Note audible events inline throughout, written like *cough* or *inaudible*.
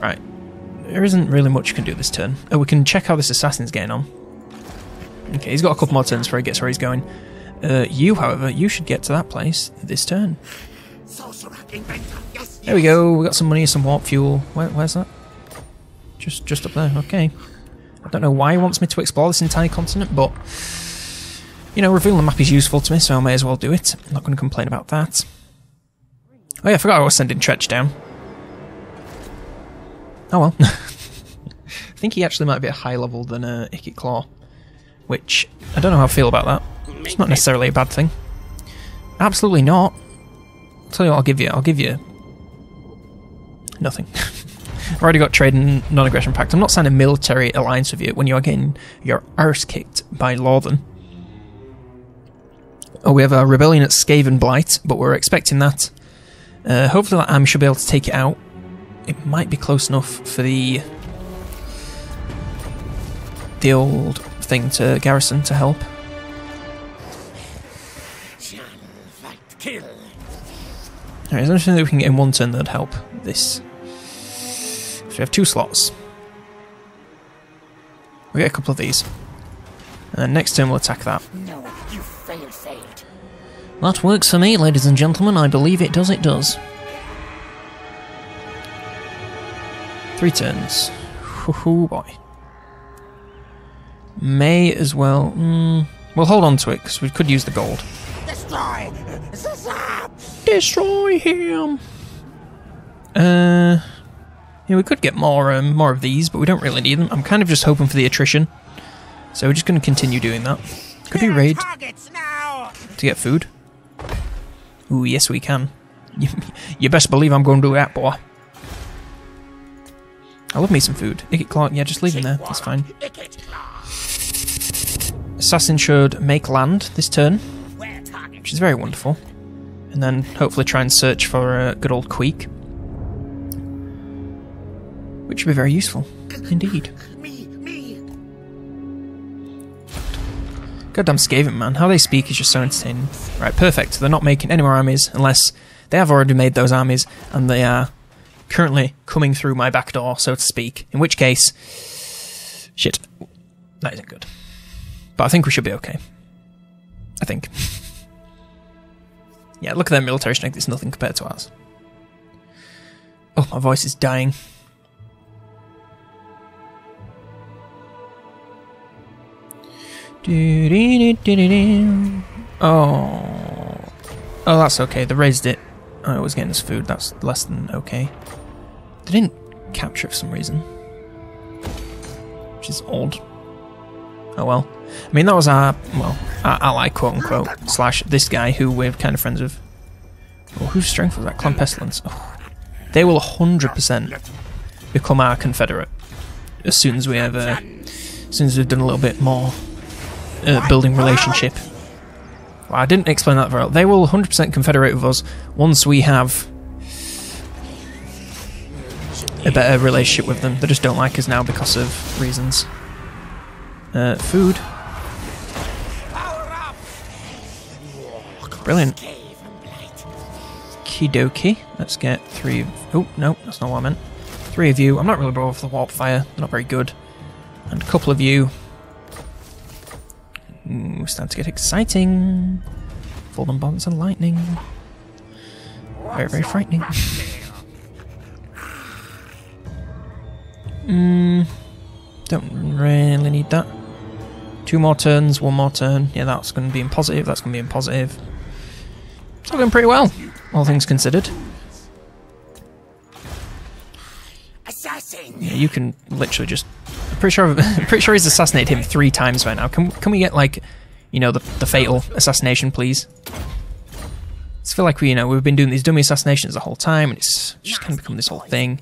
Right. There isn't really much you can do this turn. Oh, we can check how this assassin's getting on. Okay, he's got a couple more turns before he gets where he's going. Uh, you, however, you should get to that place this turn. There we go. We got some money, and some warp fuel. Where, where's that? Just, just up there. Okay. I don't know why he wants me to explore this entire continent, but you know, revealing the map is useful to me, so I may as well do it. I'm not going to complain about that. Oh yeah, I forgot I was sending Tretch down. Oh well. *laughs* I think he actually might be a higher level than uh, Ikit Claw, which I don't know how I feel about that. It's not necessarily a bad thing. Absolutely not. I'll tell you what I'll give you. I'll give you nothing. *laughs* I've already got trade and non-aggression pact. I'm not signing a military alliance with you when you are getting your arse kicked by Lothern. Oh, we have a rebellion at Skavenblight, but we're expecting that. Uh, hopefully that army should be able to take it out. It might be close enough for the the old thing to garrison to help. Alright, is there anything that we can get in one turn that'd help this? So we have two slots. We get a couple of these. And then next turn we'll attack that. No, you failed, failed. That works for me, ladies and gentlemen. I believe it does, it does. Three turns. Oh boy. May as well. Mm, we'll hold on to it because we could use the gold. Destroy! Destroy him. Uh, yeah, we could get more um, more of these, but we don't really need them. I'm kind of just hoping for the attrition, so we're just going to continue doing that. Could we raid to get food? Ooh, yes, we can. You, *laughs* you best believe I'm going to do that, boy. I love me some food. Ikit Claw, yeah, just leave him there. That's fine. Assassin should make land this turn, which is very wonderful. And then hopefully try and search for a good old Queek. Which would be very useful. Indeed. Me, me. Goddamn Skaven, man. How they speak is just so entertaining. Right, perfect. They're not making any more armies unless they have already made those armies and they are currently coming through my back door, so to speak. In which case, shit. That isn't good. But I think we should be okay. I think. *laughs* yeah, look at their military strength. It's nothing compared to ours. Oh, my voice is dying. Oh. Oh, that's okay. They raised it. I was getting us food. That's less than okay. They didn't capture for some reason. Which is odd. Oh well. I mean, that was our, well, our ally, quote unquote, slash this guy who we're kind of friends with. Oh, whose strength was that? Clan Pestilence. Oh. They will 100% become our confederate as soon as we have, uh, as soon as we've done a little bit more uh, building relationship. Well, I didn't explain that very well. They will 100% confederate with us once we have a better relationship with them. They just don't like us now because of reasons. Uh, food. Brilliant. Kidoki. Let's get three. Oh, no, that's not what I meant. Three of you. I'm not really bothered with the warp fire. They're not very good. And a couple of you. Ooh, it's starting to get exciting. Fallen bombs and lightning. Very, very frightening. *laughs* Hmm. don't really need that. Two more turns, one more turn. Yeah, that's going to be in positive. That's going to be in positive. It's all going pretty well, all things considered. Assassin! Yeah, you can literally just. I'm pretty sure. *laughs* I'm pretty sure he's assassinated him three times by now. Can can we get like, you know, the the fatal assassination, please? I feel like we, you know, we've been doing these dummy assassinations the whole time, and it's just kind of become this whole thing.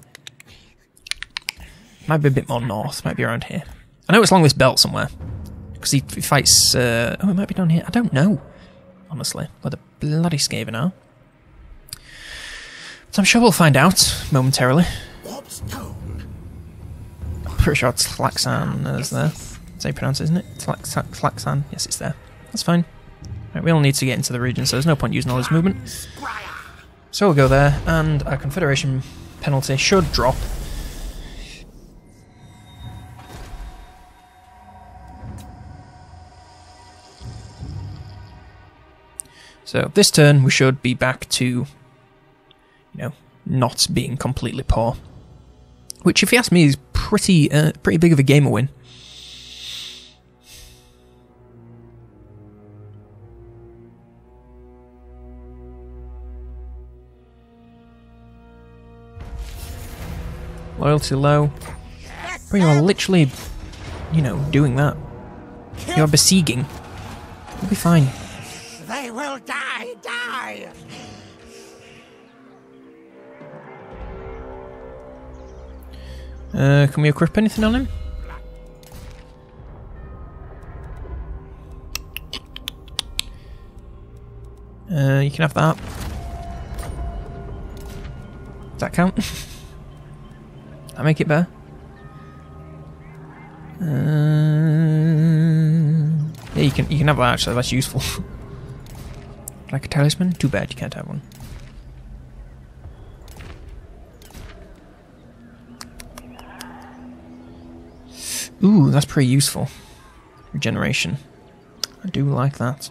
Might be a bit more north. Might be around here. I know it's along this belt somewhere because he, he fights. Uh, oh, it might be down here. I don't know, honestly, where the bloody Skaven are. So I'm sure we'll find out momentarily. Stone. Pretty sure it's Tlaxan is there. That's how you pronounce it, isn't it? Tlax- Tlaxan. Yes, it's there. That's fine. Right, we all need to get into the region, so there's no point using all this movement. So we'll go there, and our Confederation penalty should drop. So this turn we should be back to, you know, not being completely poor. Which, if you ask me, is pretty uh, pretty big of a gamer win. Loyalty low. But you're literally, you know, doing that. You're besieging. You'll be fine. They will die, die! Uh, can we equip anything on him? Uh, you can have that. Does that count? *laughs* that make it better? Uh, yeah, you can you can have that actually. That's useful. *laughs* like a talisman? Too bad you can't have one. Ooh, that's pretty useful. Regeneration. I do like that.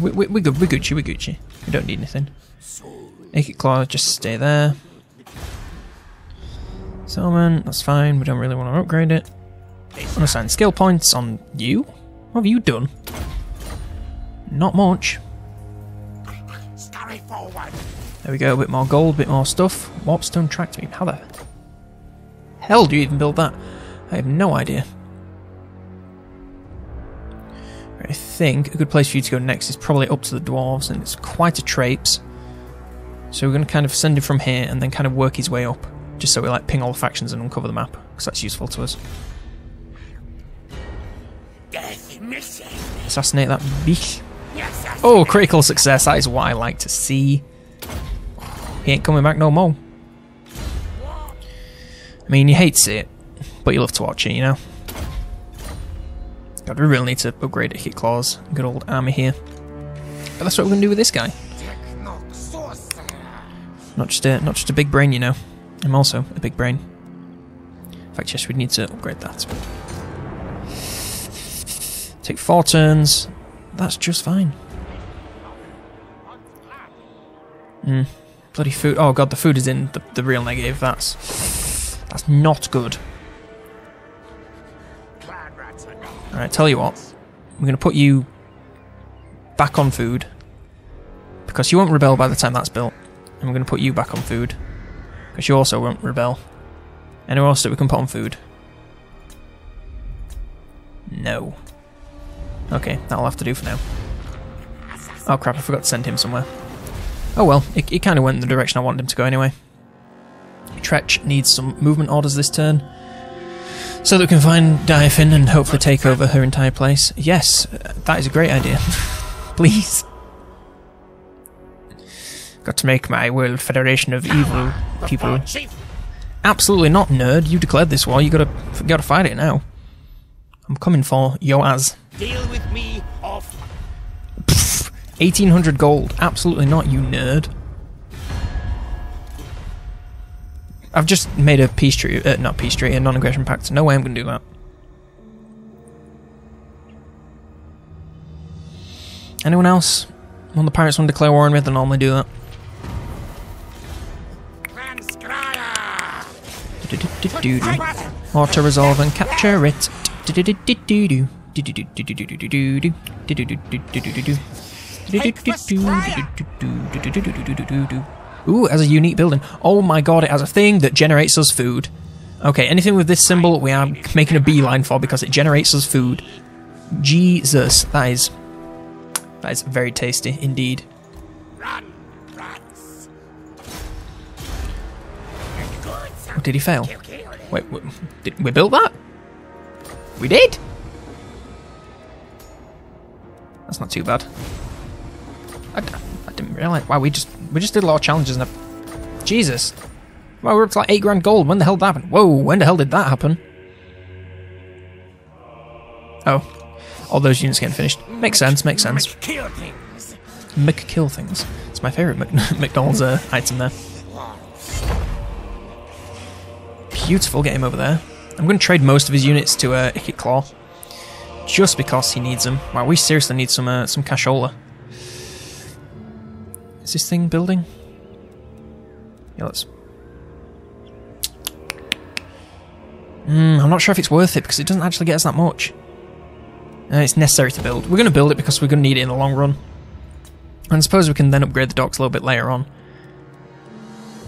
We, we, we, good, we're Gucci, we're Gucci. We don't need anything. Naked Claw, just stay there. Salmon, that's fine, we don't really want to upgrade it. Unassign skill points on you? What have you done? Not much. Scurry forward! There we go, a bit more gold, a bit more stuff. Warpstone track beam. How the hell do you even build that? I have no idea. I think a good place for you to go next is probably up to the dwarves, and it's quite a traipse. So we're going to kind of send him from here and then kind of work his way up, just so we like ping all the factions and uncover the map, because that's useful to us. Death! Assassinate that beast. Oh, critical success. That is what I like to see. He ain't coming back no more. I mean, you hate to see it, but you love to watch it, you know? God, we really need to upgrade Ikit Claw's. Good old army here. But that's what we're going to do with this guy. Not just a, not just a big brain, you know. I'm also a big brain. In fact, yes, we need to upgrade that. Take four turns. That's just fine. Hmm. Bloody food. Oh god, the food is in the, the real negative. That's that's not good. Alright, tell you what. We're going to put you back on food. Because you won't rebel by the time that's built. And we're going to put you back on food. Because you also won't rebel. Anyone else that we can put on food? No. Okay, that'll have to do for now. Oh crap, I forgot to send him somewhere. Oh well, it, it kind of went in the direction I wanted him to go anyway. Tretch needs some movement orders this turn. So that we can find Diafin and hopefully take over her entire place. Yes, that is a great idea. *laughs* Please. Got to make my World Federation of Evil people. Absolutely not, nerd. You declared this war. You gotta, gotta fight it now. I'm coming for ass. deal with me 1800 gold. Absolutely not, you nerd. I've just made a peace treaty, uh, not peace treaty, a non-aggression pact. No way I'm gonna do that. Anyone else? When the pirates want to declare war on me, they normally do that. Clan Do-do-do-do-do. Auto resolve and capture it. Ooh, as a unique building. Oh my god, it has a thing that generates us food. Okay, anything with this symbol we are making a beeline for because it generates us food. Jesus, that is... That is very tasty indeed. Oh, did he fail? Wait, did we built that? We did? That's not too bad. I, I didn't realize. Wow, we just we just did a lot of challenges and a, Jesus. Wow, we're up to like eight grand gold. When the hell did that happen? Whoa, when the hell did that happen? Oh, all those units getting finished. Makes sense. Makes sense. Kill things! McKill things. It's my favorite Mc- *laughs* McDonald's uh, item there. Beautiful. game over there. I'm going to trade most of his units to uh, Ikit Claw. just because he needs them. Wow, we seriously need some uh, some cashola. Is this thing building? Yeah, let's. Mm, I'm not sure if it's worth it because it doesn't actually get us that much. Uh, it's necessary to build. We're going to build it because we're going to need it in the long run. And I suppose we can then upgrade the docks a little bit later on.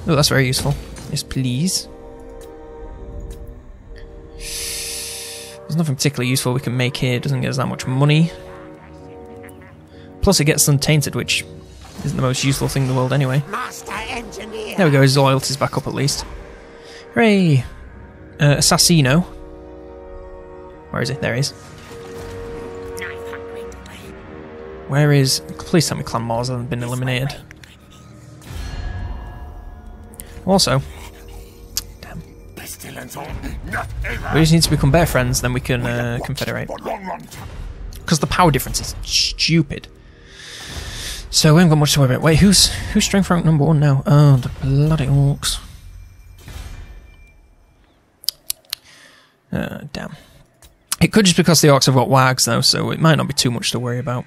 Oh, that's very useful. Yes, please. There's nothing particularly useful we can make here. It doesn't get us that much money. Plus, it gets untainted, which isn't the most useful thing in the world anyway. Master engineer. There we go, his loyalty's back up at least. Hooray! Uh, Assassino. Where is he? There he is. Where is... Please tell me Clan Mors hasn't been eliminated. Also. Not we just need to become better friends, then we can uh, confederate. Because the power difference is stupid. So we haven't got much to worry about. Wait, who's who's strength rank number one now? Oh, the bloody orcs. Uh, damn. It could just because the orcs have got wags though, so it might not be too much to worry about.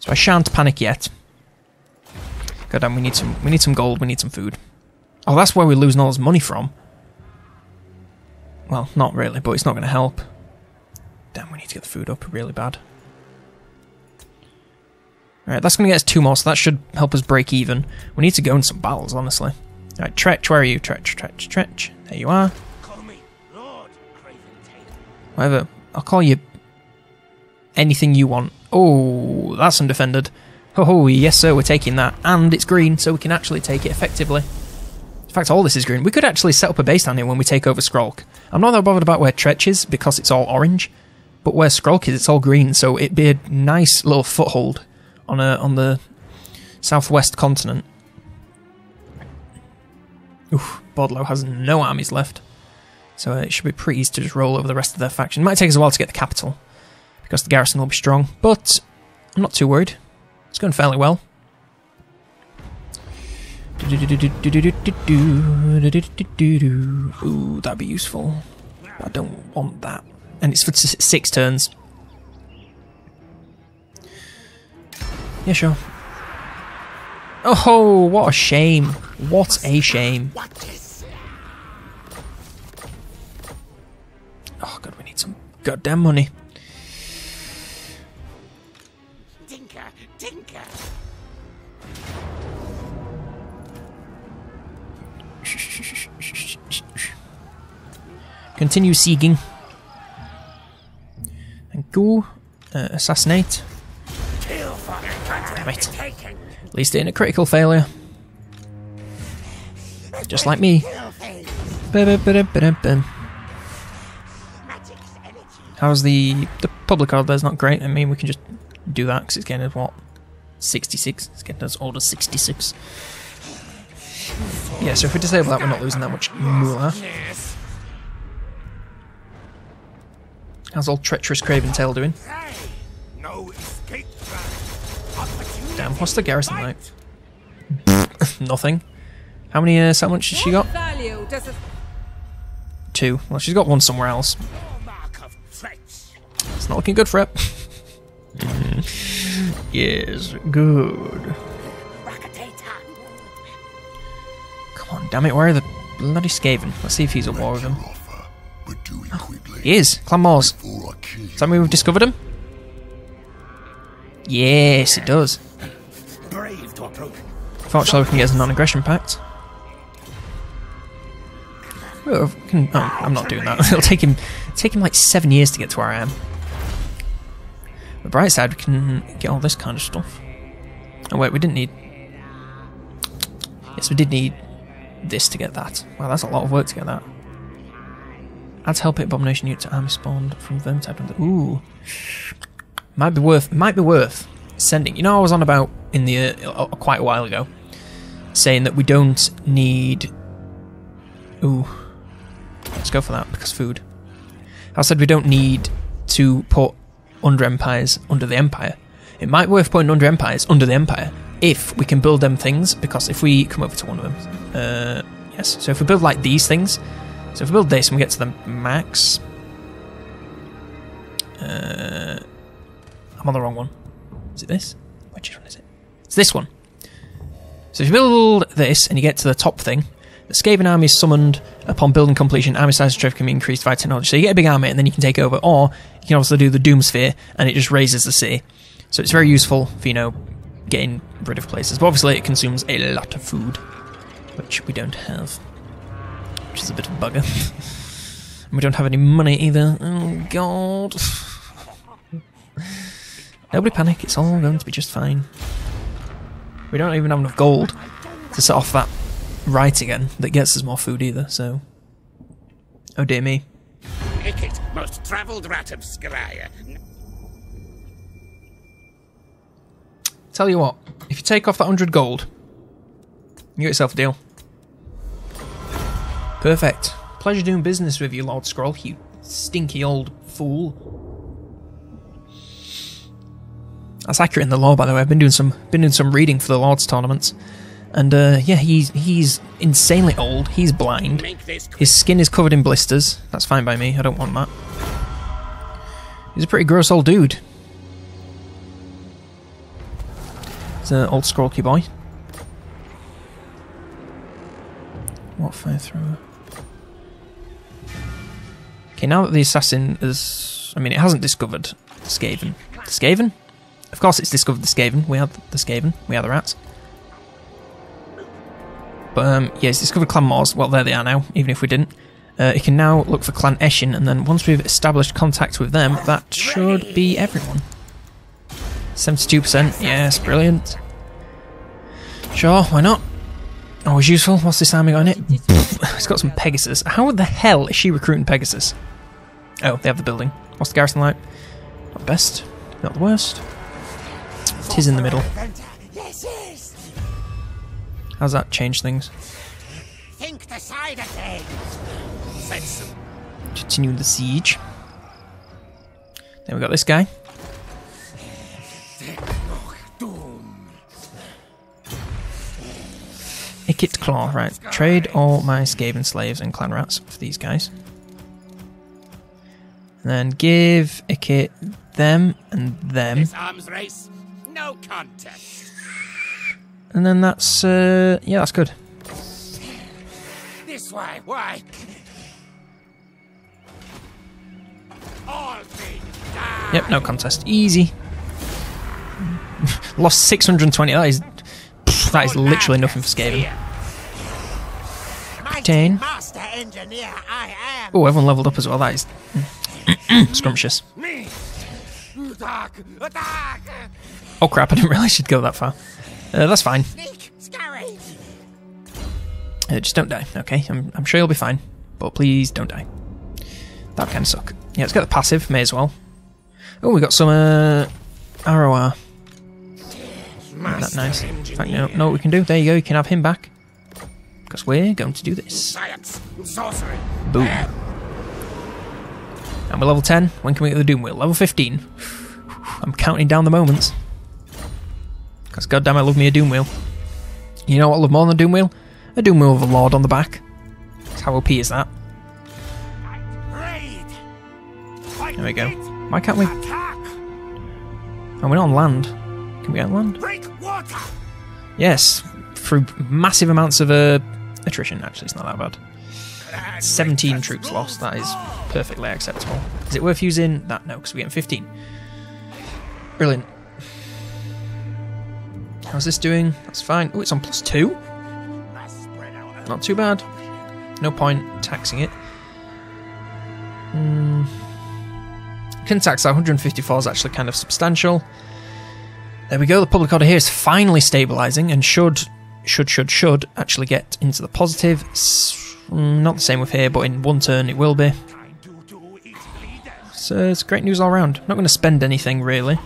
So I shan't panic yet. God damn, we need some we need some gold, we need some food. Oh, that's where we're losing all this money from. Well, not really, but it's not going to help. Damn, we need to get the food up really bad. Alright, that's going to get us two more, so that should help us break even. We need to go in some battles, honestly. Alright, Tretch, where are you? Tretch, Tretch, Tretch. There you are. Call me Lord. Whatever. I'll call you anything you want. Oh, that's undefended. Oh, yes, sir, we're taking that. And it's green, so we can actually take it effectively. In fact, all this is green. We could actually set up a base down here when we take over Skrolk. I'm not that bothered about where Tretch is because it's all orange, but where Skrolk is, it's all green, so it'd be a nice little foothold on a on the southwest continent. Oof, has no armies left, so uh, it should be pretty easy to just roll over the rest of their faction. It might take us a while to get the capital because the garrison will be strong, but I'm not too worried. It's going fairly well. Ooh, that'd be useful. I don't want that. And it's for six turns. Yeah, sure. Oh, what a shame. What a shame. Oh, God, we need some goddamn money. Tinker, tinker. Continue seeking. And go. Uh, assassinate. Damn it. At least it ain't a critical failure. Just like me. How's the the public order? There's not great. I mean, we can just do that because it's getting us what, 66. It's getting us order 66. Yeah, so if we disable that, we're not losing that much moolah. How's old treacherous Craventail doing? No what's the garrison like? *laughs* Nothing. How many uh, settlements has she got? value does a Two. Well, she's got one somewhere else. No mark of threats. It's not looking good for it. *laughs* yes, good. Come on, damn it, where are the bloody Skaven? Let's see if he's at war with them. offer, but do it quickly. He is, Clan Mors. Before I kill you. Does that mean we've discovered him? Yes, it does. Fortunately, we can get a non-aggression pact. Oh, I'm not doing that. *laughs* It'll take him take him like seven years to get to where I am. The bright side, we can get all this kind of stuff. Oh wait, we didn't need. Yes, we did need this to get that. Wow, that's a lot of work to get that. Add help hit abomination unit to army spawned from Vermintide. Ooh, might be worth. Might be worth sending. You know, I was on about in the uh, uh, quite a while ago, saying that we don't need. Ooh, let's go for that because food. I said we don't need to put under empires under the empire. It might be worth putting under empires under the empire if we can build them things. Because if we come over to one of them, uh, yes. So if we build like these things, so if we build this and we get to the max, Uh, I'm on the wrong one. Is it this? Which one is it? It's this one. So if you build this and you get to the top thing, the Skaven army is summoned upon building completion. Army size and strength can be increased by technology. So you get a big army and then you can take over, or you can also do the Doom Sphere and it just razes the city. So it's very useful for you know getting rid of places. But obviously it consumes a lot of food, which we don't have, which is a bit of a bugger. *laughs* and we don't have any money either. Oh god. *laughs* Nobody panic. It's all going to be just fine. We don't even have enough gold to set off that rite again that gets us more food either, so. Oh dear me. Most travelled rat of Skraya. Tell you what, if you take off that 100 gold, you get yourself a deal. Perfect. Pleasure doing business with you, Lord Skrolk, you stinky old fool. That's accurate in the lore, by the way. I've been doing some been doing some reading for the Lords tournaments, and uh, yeah, he's he's insanely old. He's blind. His skin is covered in blisters. That's fine by me. I don't want that. He's a pretty gross old dude. He's an old scrawky boy. What fire thrower? Okay, now that the assassin is. I mean, it hasn't discovered the Skaven. Skaven? Of course, it's discovered the Skaven. We are the Skaven. We are the rats. But um, yeah, it's discovered Clan Mors. Well, there they are now, even if we didn't. Uh, it can now look for Clan Eshin, and then once we've established contact with them, that should be everyone. 72%, yes, brilliant. Sure, why not? Always useful. What's this army got in it? *laughs* it's got some Pegasus. How the hell is she recruiting Pegasus? Oh, they have the building. What's the garrison like? Not the best, not the worst. Tis in the middle. How's that change things? Think the side of things. Continue the siege. Then we got this guy. Ikit Claw, right. Trade all my Skaven slaves and clan rats for these guys. And then give Ikit them and them. This arms race, no contest. And then that's, uh, yeah, that's good. This way, why? All things die. Yep, no contest. Easy. *laughs* Lost 620. That is, pff, that is literally nothing for Skaven. Captain. Master engineer, I am. Oh, everyone leveled up as well. That is *clears throat* scrumptious. Attack! Attack! Oh crap, I didn't realize she'd go that far. Uh, that's fine. Uh, just don't die, okay? I'm, I'm sure you'll be fine. But please don't die. That of suck. Yeah, let's get the passive, may as well. Oh, we got some uh, ROR. Isn't that nice? In fact, no, know what we can do? There you go, you can have him back. Because we're going to do this. Science! Sorcery! Boom. And we're level 10. When can we get the Doom Wheel? Level 15. I'm counting down the moments. Because goddamn, I love me a Doom Wheel. You know what I love more than a Doom Wheel? A Doom Wheel with a Lord on the back. How OP is that? There we go. Why can't we... Attack! Oh, we're not on land. Can we get on land? Yes. Through massive amounts of uh, attrition, actually, it's not that bad. 17 troops lost. That is perfectly acceptable. Is it worth using that? No, because we're getting 15. Brilliant. How's this doing? That's fine. Oh, it's on plus two. Not too bad. No point taxing it. Hmm. Can tax that 154 is actually kind of substantial. There we go. The public order here is finally stabilizing and should, should, should, should actually get into the positive. S- mm, Not the same with here, but in one turn it will be. So it's great news all around. Not going to spend anything really,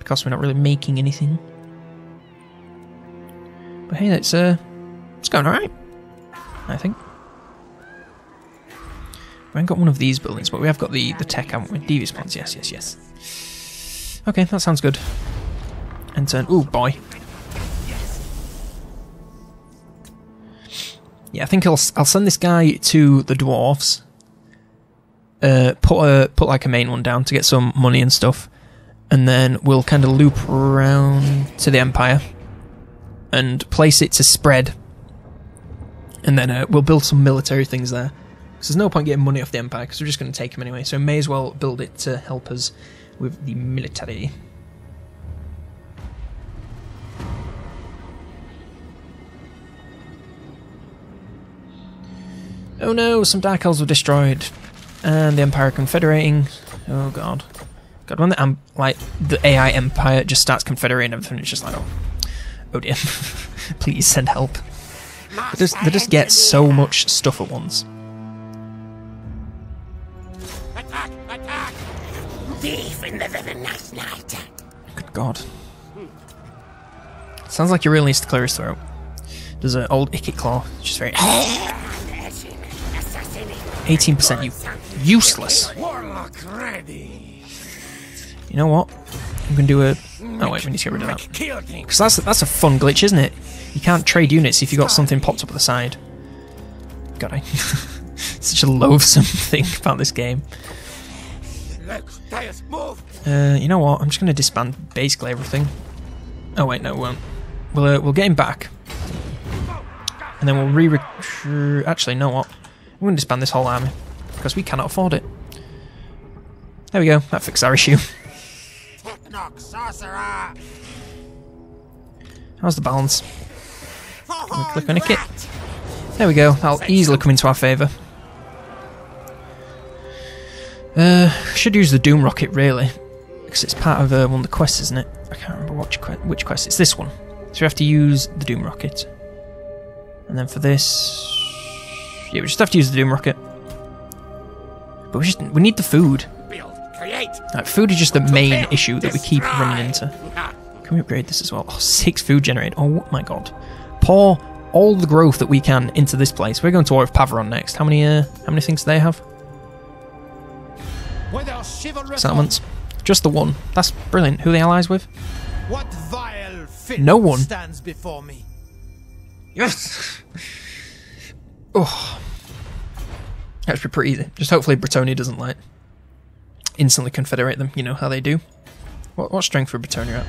because we're not really making anything. Hey, it's uh, it's going all right. I think. We haven't got one of these buildings, but we have got the the tech, haven't we? Devious points. Yes, yes, yes. Okay, that sounds good. And turn. Ooh, boy. Yeah, I think I'll I'll send this guy to the dwarves. uh, put a put like a main one down to get some money and stuff, and then we'll kind of loop around to the Empire and place it to spread, and then uh, we'll build some military things there. Because there's no point getting money off the Empire because we're just going to take them anyway. So may as well build it to help us with the military. Oh no, some Dark Elves were destroyed. And the Empire Confederating. Oh god. God, when the, like, the AI Empire just starts confederating everything, it's just like, oh, dear. *laughs* Please send help. They just, they just get so much stuff at once. Attack! Attack! Thief in the living night. Good god. Sounds like he really needs to clear his throat. There's an old Icky Claw, just very. 18% you useless. You know what? I'm gonna do a. Oh wait, we need to get rid of that. Because that's that's a fun glitch, isn't it? You can't trade units if you got something popped up at the side. God, I. *laughs* Such a loathsome *laughs* thing about this game. Legs, tires, move. Uh, you know what? I'm just gonna disband basically everything. Oh wait, no, we won't. We'll uh, we'll get him back, and then we'll re-recruit. Actually, know what? We're gonna disband this whole army because we cannot afford it. There we go. That fixed our issue. *laughs* Technoc sorcerer. How's the balance? For click on a kit. There we go. That'll easily come into our favour. Uh, should use the Doom Rocket really, because it's part of uh, one of the quests, isn't it? I can't remember which que- which quest. It's this one. So we have to use the Doom Rocket, and then for this, yeah, we just have to use the Doom Rocket. But we just we need the food. Create. Like, food is just the main issue that we keep running into. Can we upgrade this as well? Oh, six food generated. Oh my god. Pour all the growth that we can into this place. We're going to war with Parravon next. How many uh how many things do they have? Settlements. Just the one. That's brilliant. Who are they allies with? What vile No one. stands before me? Yes. oh. That should be pretty easy. Just hopefully Bretonnia doesn't like instantly confederate them. You know how they do. What what strength for Bretonnia at?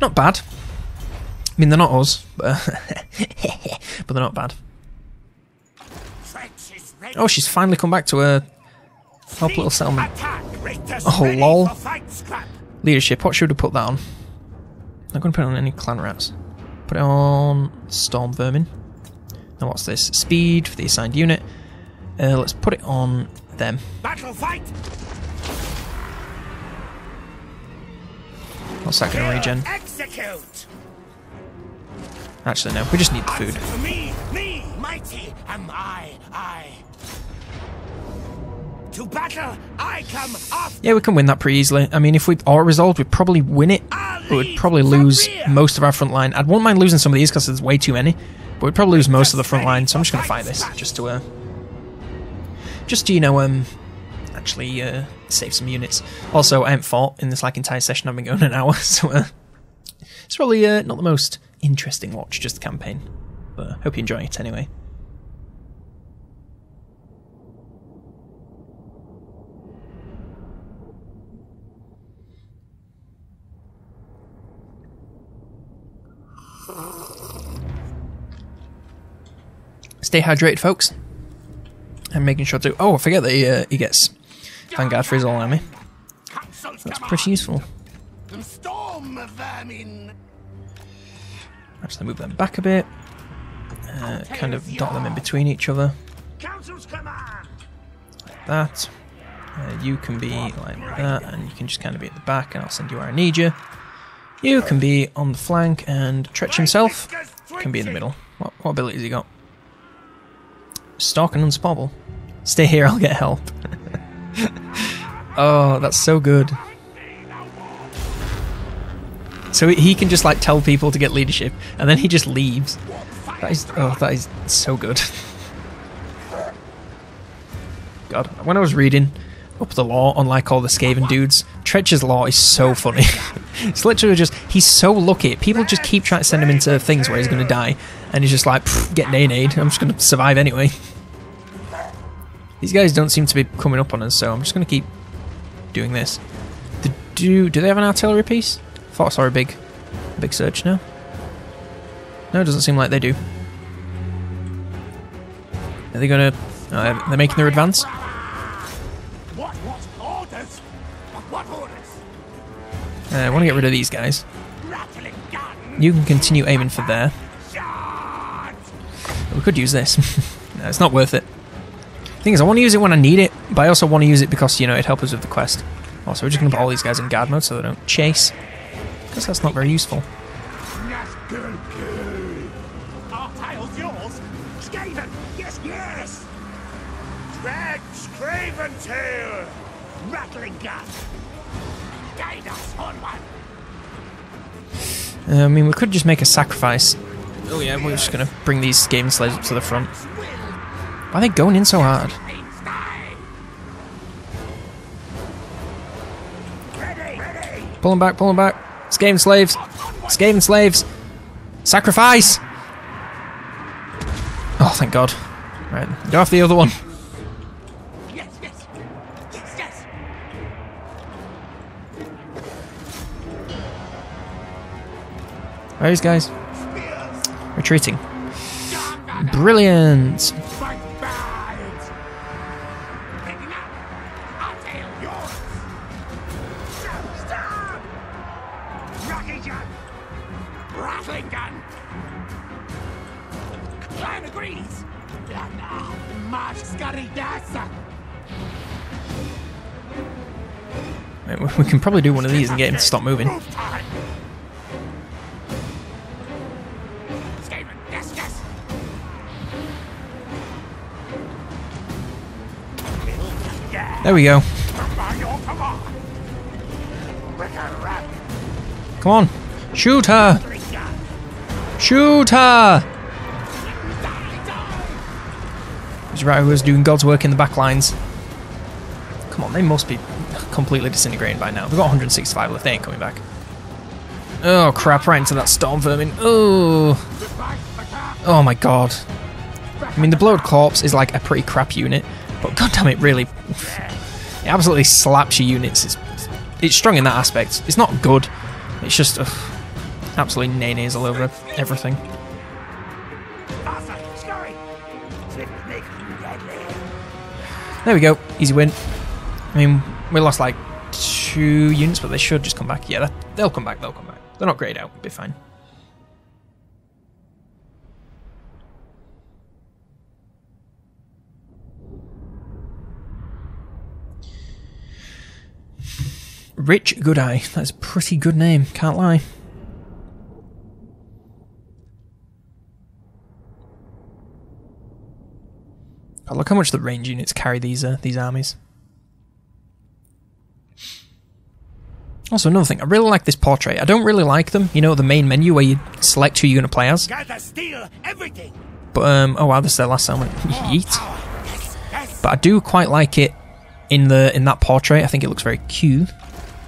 Not bad. I mean they're not us, but *laughs* but they're not bad. Oh, she's finally come back to her help little settlement. Oh, lol. Leadership, what should we put that on? Not going to put it on any clan rats. Put it on Storm Vermin. Now what's this? Speed for the assigned unit. Uh, let's put it on them. Battle fight. Going to regen? Execute. Actually, no. We just need the food. to me, me, mighty am I, I. To battle, I come off. Yeah, we can win that pretty easily. I mean, if we auto resolved, we'd probably win it. But we'd probably lose most of our front line. I wouldn't mind losing some of these because there's way too many. But we'd probably lose most of the front line. So I'm just going to fight this just to, uh, just to you know, um, actually uh, save some units. Also, I haven't fought in this like entire session. I've been going an hour, *laughs* so uh, it's probably uh, not the most interesting watch, just the campaign. But hope you enjoy it anyway. Stay hydrated, folks. I'm making sure to. Oh, I forget that he, uh, he gets Vanguard for his army. That's pretty useful. Actually, move them back a bit. Uh, kind of dot them in between each other. Command. That. Uh, you can be like that, and you can just kind of be at the back, and I'll send you where I need you. You can be on the flank, and Tretch himself can be in the middle. What, what abilities he got? Stalk and Unspobble. Stay here, I'll get help. Oh, that's so good. So he can just like tell people to get leadership, and then he just leaves. That is oh, that is so good. *laughs* God, when I was reading up the lore on like all the Skaven dudes, Tretch's lore is so funny. *laughs* it's literally just he's so lucky. People just keep trying to send him into things where he's going to die, and he's just like, "Pfft, get nay I'm just going to survive anyway. *laughs* These guys don't seem to be coming up on us, so I'm just going to keep doing this. Do, do, do they have an artillery piece? thought I saw a big, big search now. No, it doesn't seem like they do. Are they gonna... Uh, they're making their advance? What? What orders? What orders? Uh, I want to get rid of these guys. You can continue aiming for there. We could use this. *laughs* no, it's not worth it. Thing is, I want to use it when I need it, but I also want to use it because, you know, it helps us with the quest. Also, we're just going to put all these guys in guard mode so they don't chase. Because that's not very useful. Yours. Yes, yes. Craven tail. Rattling. Uh, I mean, we could just make a sacrifice. Oh yeah, we're just going to bring these game slaves up to the front. Why are they going in so hard? Pull them back, pull them back. Skaven slaves! Skaven slaves! Sacrifice! Oh, thank God. Right, go off the other one. Yes, yes. Yes, yes. Where are these guys? Retreating. Brilliant! Probably do one of these and get him to stop moving. There we go. Come on. Shoot her! Shoot her! He's right, who was doing God's work in the back lines. Come on, they must be completely disintegrating by now. They've got 165 left, they ain't coming back. Oh crap, right into that storm vermin. Oh, oh my god. I mean, the Blood Corpse is like a pretty crap unit, but goddamn it, really, it absolutely slaps your units. It's, it's strong in that aspect. It's not good. It's just ugh, absolutely nay-nays all over everything. There we go, easy win. I mean, we lost like two units, but they should just come back. Yeah, they'll come back. They'll come back. They're not grayed out. Be fine. Rich Goodeye. That's a pretty good name. Can't lie. God, look how much the range units carry these uh, these armies. Also, another thing, I really like this portrait. I don't really like them, you know, the main menu where you select who you're going to play as. Gotta steal everything. But, um, oh wow, this is their last summon. Yeet. But I do quite like it in the in that portrait. I think it looks very cute.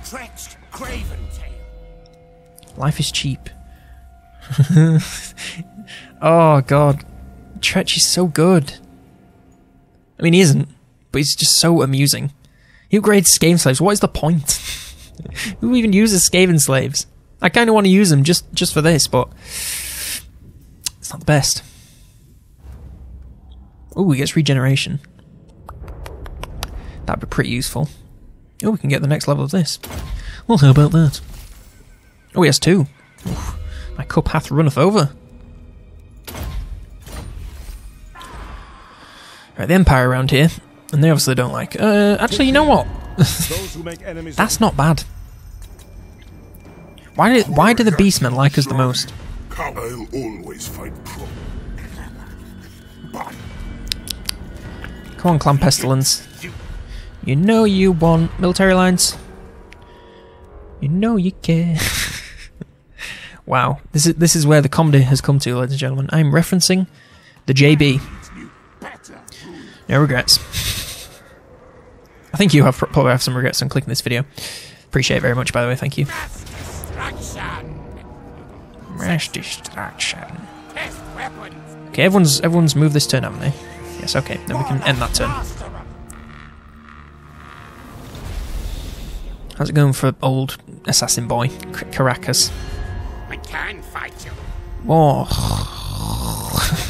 Stretched craven tail. Life is cheap. *laughs* oh god, Tretch is so good. I mean, he isn't, but he's just so amusing. He upgrades game slaves. What is the point? *laughs* Who even uses Skaven slaves? I kind of want to use them just just for this, but it's not the best. Oh, he gets regeneration. That'd be pretty useful. Oh, we can get the next level of this. Well, how about that? Oh, he has two. Oof, my cup hath runneth over. Right, the Empire around here, and they obviously don't like. Uh, actually, you know what? Those who make enemies That's not bad. Why did why do the Beastmen like us the most? I'll always fight pro. Come on, Clan Pestilence. You know you want military lines. You know you care. *laughs* wow, this is this is where the comedy has come to, ladies and gentlemen. I'm referencing the JB. No regrets. *laughs* think you have probably have some regrets on clicking this video. Appreciate it very much, by the way. Thank you. Okay, everyone's everyone's moved this turn, haven't they? Yes. Okay, then we can end that turn. How's it going for old assassin boy, Caracas? I can fight you. Oh. *laughs*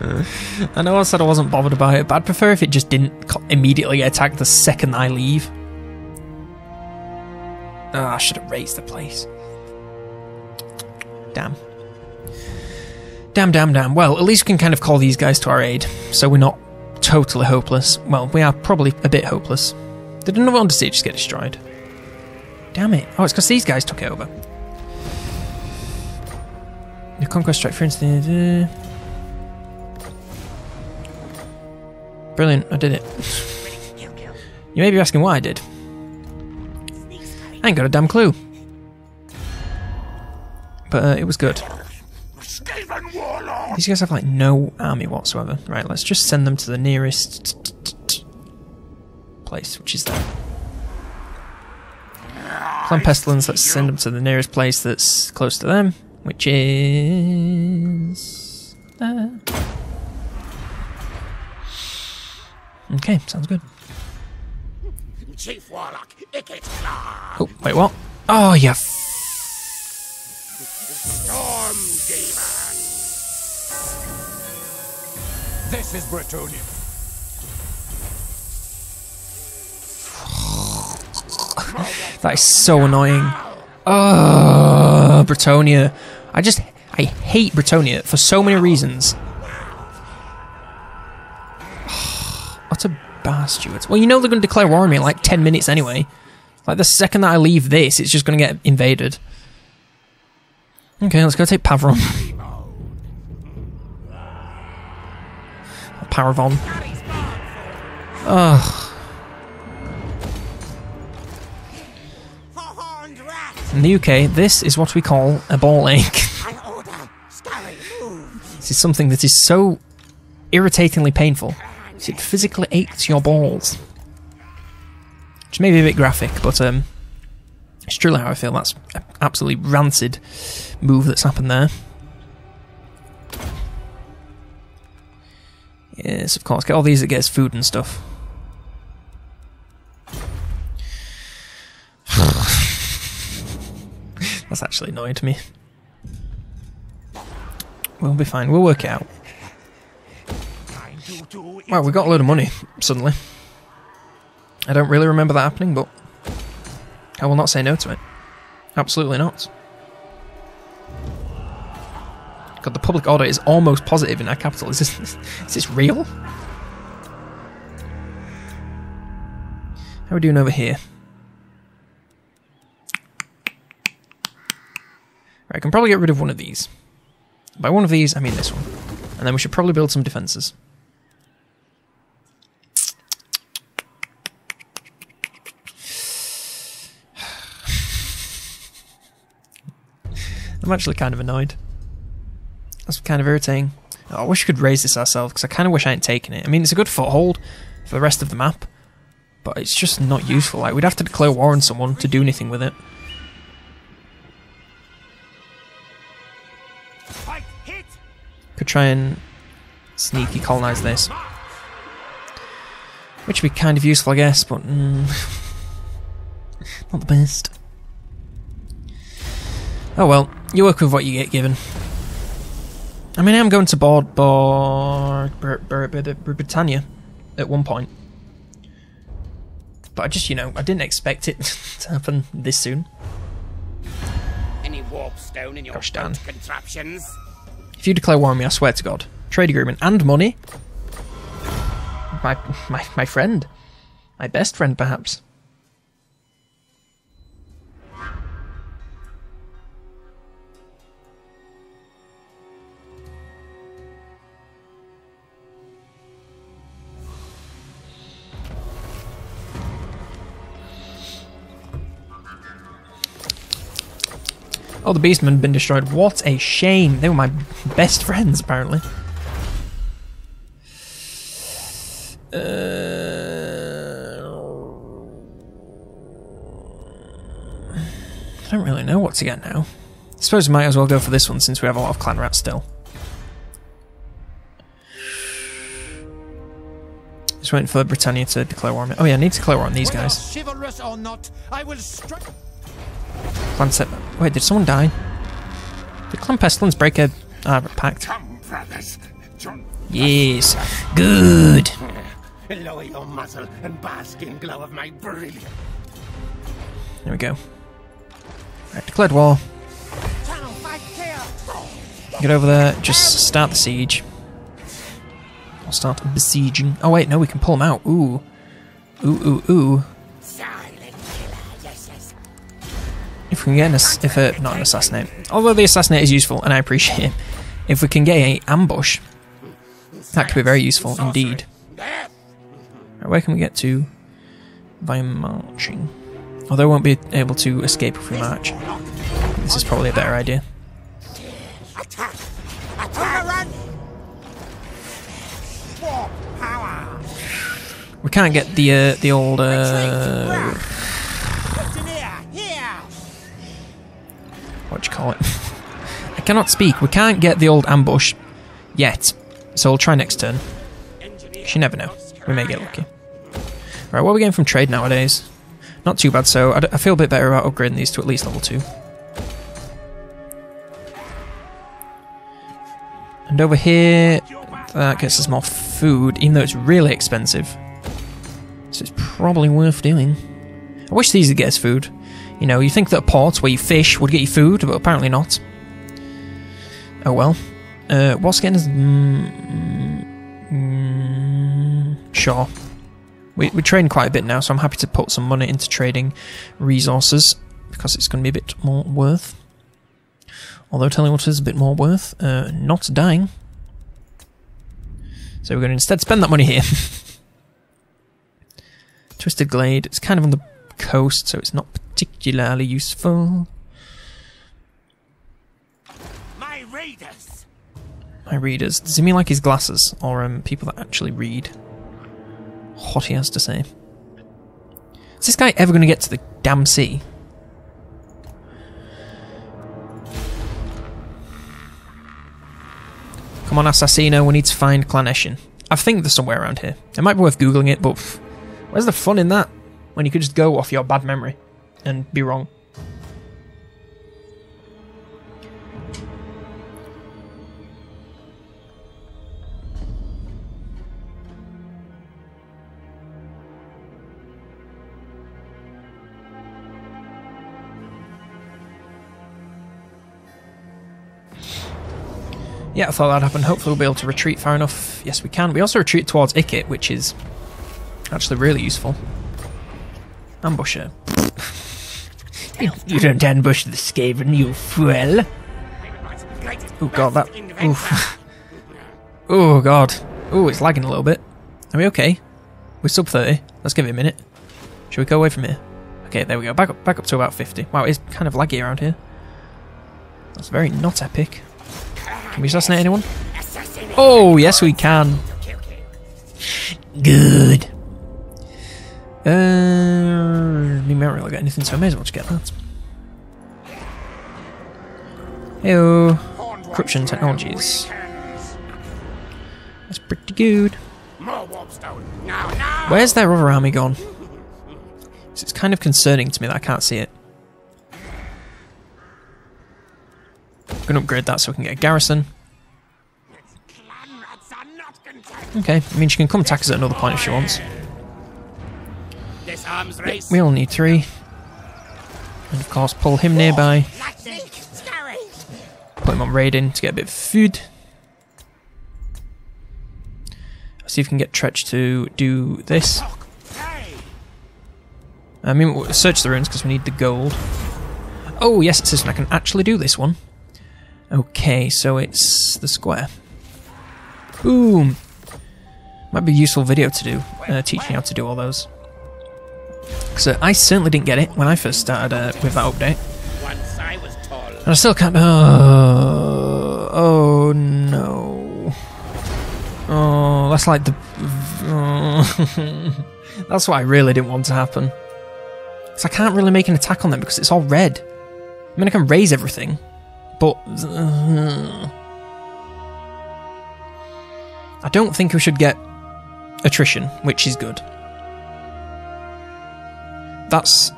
*laughs* I know I said I wasn't bothered about it, but I'd prefer if it just didn't immediately attack the second I leave. Ah, I should have razed the place. Damn. Damn, damn, damn. Well, at least we can kind of call these guys to our aid, so we're not totally hopeless. Well, we are probably a bit hopeless. Did another undersea just get destroyed? Damn it. Oh, it's because these guys took it over. The conquest strike, for instance. uh, Brilliant, I did it. You may be asking why I did. I ain't got a damn clue. But uh, it was good. These guys have like no army whatsoever. Right, let's just send them to the nearest place, which is there. Clan Pestilence, let's send them to the nearest place that's close to them, which is there. Okay, sounds good. Chief Warlock. Oh, wait, what? Oh, yeah. Storm Daemon. This is Bretonnia. *sighs* that is so annoying. Oh, Bretonnia. I just, I hate Bretonnia for so many reasons. Bastards. Well, you know they're going to declare war on me in like 10 minutes anyway. Like, the second that I leave this, it's just going to get invaded. Okay, let's go take Pavron. *laughs* Parravon. Ugh. In the UK, this is what we call a ball ache. *laughs* An order. Scurry, move. This is something that is so irritatingly painful. It physically aches your balls. Which may be a bit graphic, but um, it's truly how I feel. That's an absolutely rancid move that's happened there. Yes, of course. Get all these that gets food and stuff. *sighs* That's actually annoying to me. We'll be fine. We'll work it out. Well, we got a load of money suddenly. I don't really remember that happening, but I will not say no to it. Absolutely not. God, the public order is almost positive in our capital. Is this *laughs* is this real? How are we doing over here? Right, I can probably get rid of one of these. By one of these, I mean this one. And then we should probably build some defences. I'm actually kind of annoyed. That's kind of irritating. I wish we could raze this ourselves because I kind of wish I hadn't taken it. I mean, it's a good foothold for the rest of the map, but it's just not useful. Like we'd have to declare war on someone to do anything with it. Could try and sneaky colonize this, which would be kind of useful, I guess, but mm, *laughs* not the best. Oh well, you work with what you get given. I mean, I'm going to board board Br- Br- Br- Br- Bretonnia at one point, but I just, you know, I didn't expect it *laughs* to happen this soon. Any warp stone in your Gosh boat contraptions? If you declare war on me, I swear to God, trade agreement and money. My my my friend, my best friend, perhaps. Oh, the Beastmen have been destroyed. What a shame. They were my best friends, apparently. Uh, I don't really know what to get now. I suppose we might as well go for this one since we have a lot of clan rats still. Just waiting for Bretonnia to declare war on me. Oh yeah, I need to declare war on these Whether guys. chivalrous or not, I will strike. Clan set. Wait, did someone die? Did Clan Pestilence break a uh, pact? Come, brothers. John, Yes. Good. Lower your muzzle and bask in glow of my brilliant. There we go. Right, declared war. Channel, fight clear. Get over there. Just start the siege. I'll start besieging. Oh wait, no, we can pull them out. Ooh. Ooh, ooh, ooh. If we can get an ass- if a not an assassinate, although the assassinate is useful and I appreciate it. If we can get a ambush, that could be very useful indeed. Right, where can we get to by marching? Although we won't be able to escape if we march. This is probably a better idea. We can't get the uh, the old uh, what do you call it? *laughs* I cannot speak. We can't get the old ambush yet, so we'll try next turn. You never know. We may get lucky. Right, what are we getting from trade nowadays? Not too bad, so I, feel a bit better about upgrading these to at least level 2. And over here, that gets us more food, even though it's really expensive. So it's probably worth doing. I wish these would get us food. You know, you think that a port where you fish would get you food, but apparently not. Oh well. Uh, what's getting us... Mm, mm, sure. We, we train quite a bit now, so I'm happy to put some money into trading resources because it's going to be a bit more worth. Although telling what is a bit more worth, uh, not dying. So we're going to instead spend that money here. *laughs* Twisted Glade, it's kind of on the coast, so it's not particularly useful. My raiders. My readers. Does he mean like his glasses, or um, people that actually read what he has to say? Is this guy ever going to get to the damn sea? Come on, Assassino, we need to find Clan Eshin. I think they're somewhere around here. It might be worth googling it, but where's the fun in that? When you could just go off your bad memory and be wrong. Yeah, I thought that'd happen. Hopefully, we'll be able to retreat far enough. Yes, we can. We also retreat towards Ikit, which is actually really useful. Ambusher. *laughs* you don't ambush the Skaven, you fool. Oh god, that. Oof. *laughs* oh god. Oh, it's lagging a little bit. Are we okay? We're sub 30. Let's give it a minute. Should we go away from here? Okay, there we go. Back up, back up to about 50. Wow, it's kind of laggy around here. That's very not epic. Can we assassinate anyone? Oh, yes, we can. Good. Uh, we might really get anything, so I may as well just get that. Heyo. Corruption technologies. That's pretty good. Where's their other army gone? It's kind of concerning to me that I can't see it. I'm gonna upgrade that so we can get a garrison. Okay, I mean she can come attack us at another point if she wants. Arms race. We all need three. And of course pull him nearby. Put him on raiding to get a bit of food. See if we can get Tretch to do this. I mean, we'll search the runes because we need the gold. Oh, yes, this one. I can actually do this one. Okay, so it's the square. Boom! Might be a useful video to do, uh, teaching how to do all those. Uh, I certainly didn't get it when I first started uh, with that update. I. And I still can't. Oh, oh no. Oh, that's like the. oh. *laughs* that's what I really didn't want to happen. Because I can't really make an attack on them because it's all red. I mean, I can raze everything, but. uh, *sighs* I don't think we should get attrition, which is good. That's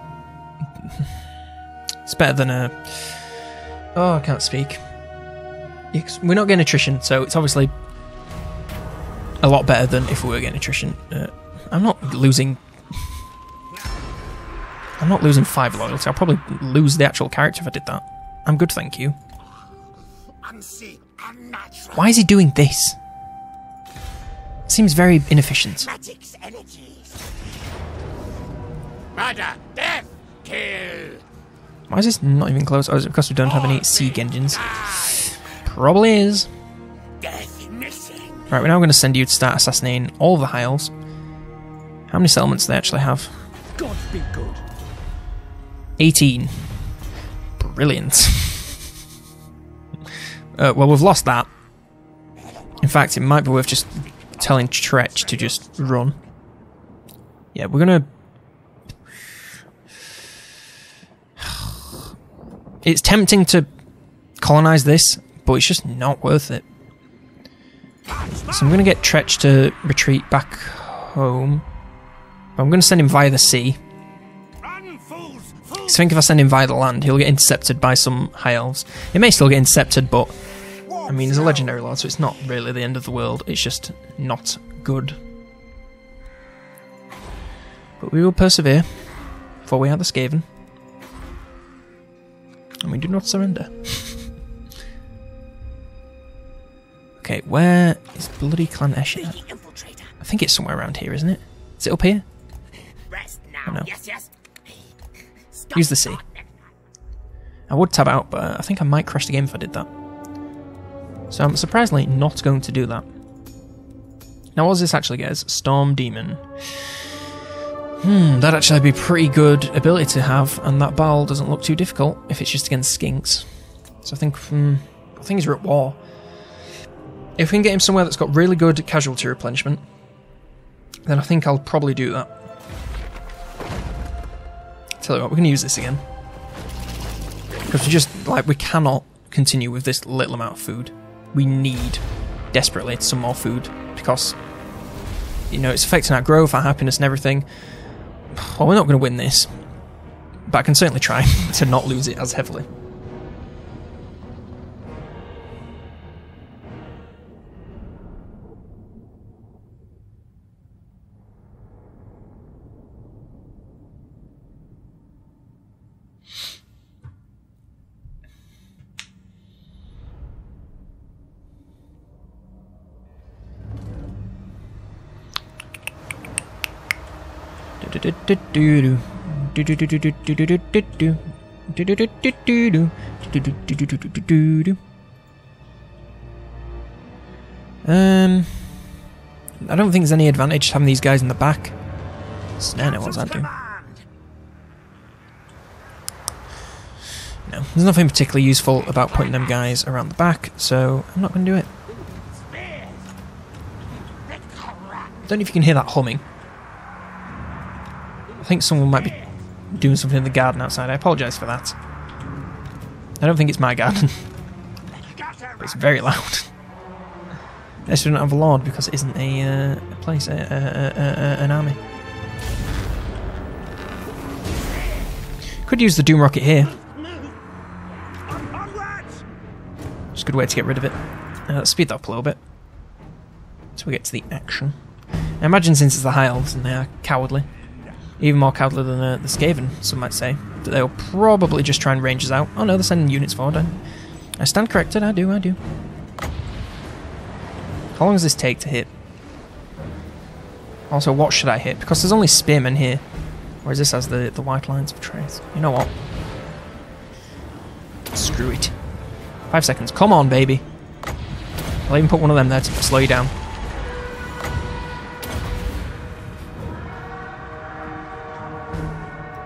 it's better than a. Oh, I can't speak. We're not getting attrition, so it's obviously a lot better than if we were getting attrition. Uh, I'm not losing. I'm not losing five loyalty. I'll probably lose the actual character if I did that. I'm good, thank you. Why is he doing this? Seems very inefficient. Energies. Murder, death, kill. Why is this not even close? Oh, is it because we don't have any siege engines? Probably is. Death missing. Right, we're now going to send you to start assassinating all the Hiles. How many settlements do they actually have? God be good. 18. Brilliant. *laughs* uh, well, we've lost that. In fact, it might be worth just telling Tretch to just run. Yeah, we're gonna. It's tempting to colonize this, but it's just not worth it. So I'm gonna get Tretch to retreat back home. I'm gonna send him via the sea. So I think if I send him via the land, he'll get intercepted by some high elves. It may still get intercepted, but I mean, he's a legendary lord, so it's not really the end of the world. It's just not good. But we will persevere, for we are the Skaven. And we do not surrender. *laughs* okay, where is bloody Clan Eshin at? Sneaky infiltrator. I think it's somewhere around here, isn't it? Is it up here? Rest now. Oh, no. Yes, yes. Stop Use the sea. I would tab out, but I think I might crash the game if I did that. So I'm surprisingly not going to do that. Now, what does this actually get? us? Storm Daemon. Hmm, that'd actually be a pretty good ability to have, and that battle doesn't look too difficult if it's just against skinks. So I think, hmm, I think he's at war. If we can get him somewhere that's got really good casualty replenishment, then I think I'll probably do that. Tell you what, we're going to use this again. Because we just, like, we cannot continue with this little amount of food. We need, desperately, some more food. Because, you know, it's affecting our growth, our happiness, and everything. Well, we're not going to win this. But I can certainly try *laughs* to not lose it as heavily. Um, I don't think there's any advantage having these guys in the back. Snare what's that do? No, there's nothing particularly useful about putting them guys around the back, so I'm not going to do it. Don't know if you can hear that humming. I think someone might be doing something in the garden outside. I apologise for that. I don't think it's my garden, but *laughs* it's very loud. They shouldn't have a lord because it isn't a, uh, place, a, a, a, an army. Could use the Doom Rocket here. It's a good way to get rid of it. Uh, let's speed that up a little bit. So we get to the action. I imagine since it's the High Elves and they are cowardly, even more cowardly than uh, the Skaven, some might say, that they'll probably just try and range us out. Oh no, they're sending units forward. I, I stand corrected, I do, I do. How long does this take to hit? Also, what should I hit? Because there's only spearmen here. Whereas this has the, the White Lions of Chrace. You know what? Screw it. Five seconds. Come on, baby. I'll even put one of them there to slow you down.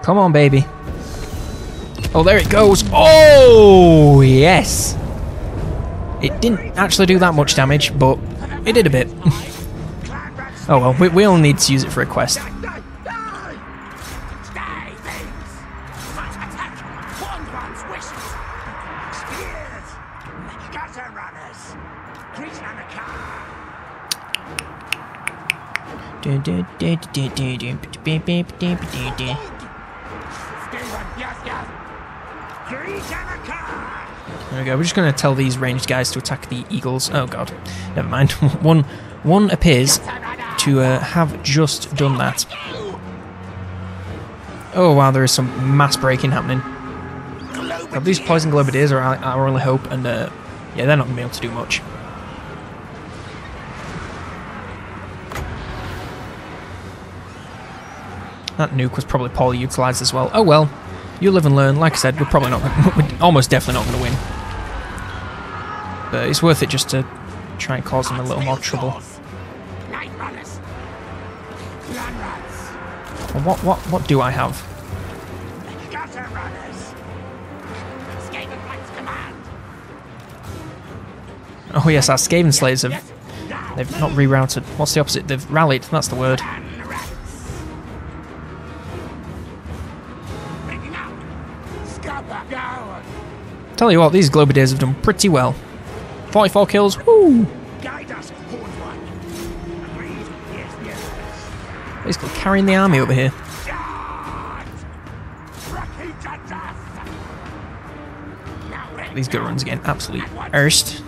Come on, baby. Oh, there it goes. Oh, yes. It didn't actually do that much damage, but it did a bit. oh well, we, we only need to use it for a quest. There we go. We're just going to tell these ranged guys to attack the eagles. Oh god, never mind. *laughs* one, one appears to uh, have just done that. Oh wow, there is some mass breaking happening. God, these poison globadiers are our, our only hope, and uh, yeah, they're not going to be able to do much. That nuke was probably poorly utilised as well. Oh well, you live and learn. Like I said, we're probably not, *laughs* we're almost definitely not going to win. But it's worth it just to try and cause them a little more trouble. Well, what, what, what do I have? Oh yes, our Skavenslaves have they've not rerouted. What's the opposite? They've rallied. That's the word. Tell you what, these Globadiers have done pretty well. 44 kills. Woo! Basically carrying the army over here. To. These gut runs again, absolute erst.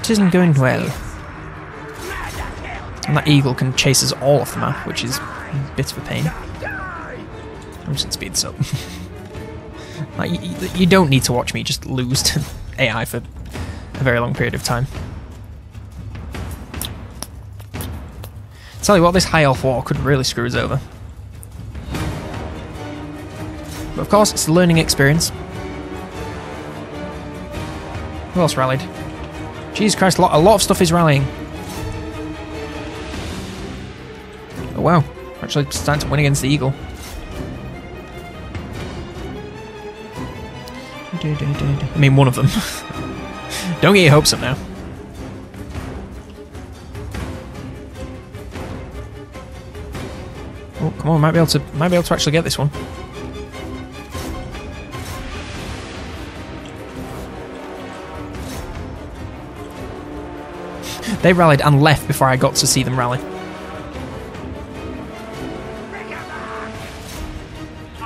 It isn't going well. And that eagle can chase us all off the map, which is a bit of a pain. I'm just gonna speed this *laughs* up. Like, you, you- don't need to watch me just lose to *laughs* AI for a very long period of time. Tell you what, this high elf war could really screw us over. But of course, it's a learning experience. Who else rallied? Jesus Christ, a lot, a lot of stuff is rallying. Oh wow, actually starting to win against the eagle. I mean, one of them. *laughs* Don't get your hopes up now. Oh, come on, might be able to, might be able to actually get this one. *laughs* They rallied and left before I got to see them rally.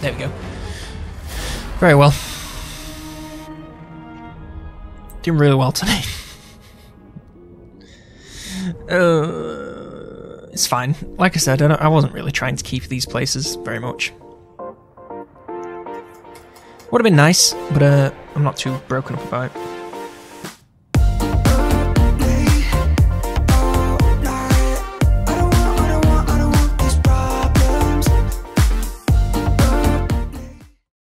There we go. Very well. Doing really well today. *laughs* uh, it's fine. Like I said, I, I wasn't really trying to keep these places very much. Would have been nice, but uh, I'm not too broken up about it.